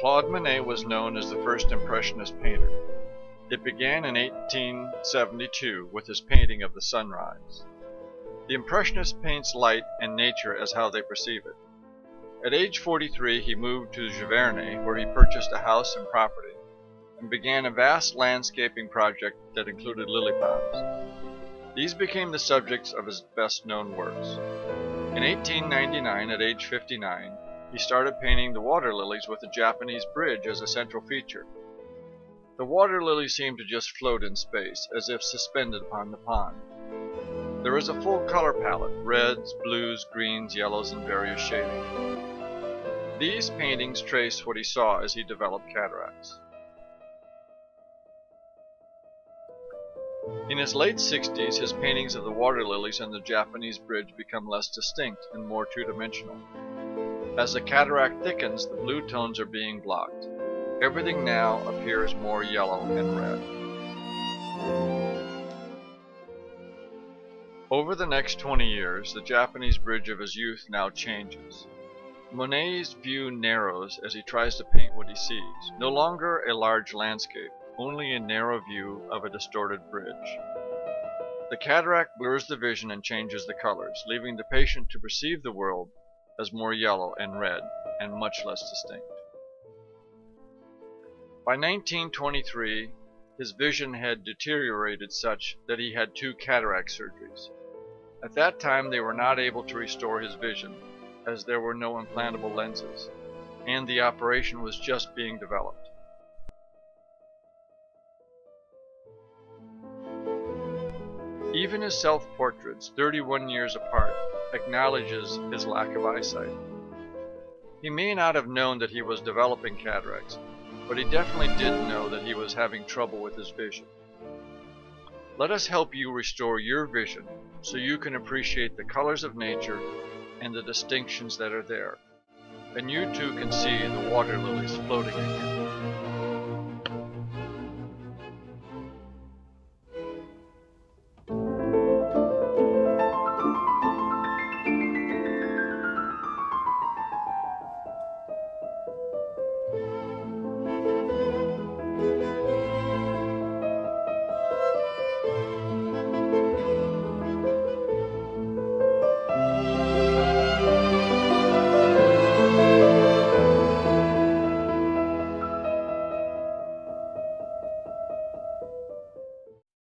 Claude Monet was known as the first Impressionist painter. It began in 1872 with his painting of the sunrise. The Impressionist paints light and nature as how they perceive it. At age 43 he moved to Giverny where he purchased a house and property and began a vast landscaping project that included lily ponds. These became the subjects of his best known works. In 1899, at age 59, he started painting the water lilies with a Japanese bridge as a central feature. The water lilies seem to just float in space, as if suspended upon the pond. There is a full color palette, reds, blues, greens, yellows, and various shading. These paintings trace what he saw as he developed cataracts. In his late 60s, his paintings of the water lilies and the Japanese bridge become less distinct and more two-dimensional. As the cataract thickens, the blue tones are being blocked. Everything now appears more yellow and red. Over the next 20 years, the Japanese bridge of his youth now changes. Monet's view narrows as he tries to paint what he sees, no longer a large landscape, only a narrow view of a distorted bridge. The cataract blurs the vision and changes the colors, leaving the patient to perceive the world as more yellow and red and much less distinct. By 1923, his vision had deteriorated such that he had two cataract surgeries. At that time, they were not able to restore his vision, as there were no implantable lenses, and the operation was just being developed. Even his self-portraits, 31 years apart, acknowledges his lack of eyesight. He may not have known that he was developing cataracts, but he definitely did know that he was having trouble with his vision. Let us help you restore your vision so you can appreciate the colors of nature and the distinctions that are there. And you too can see the water lilies floating again.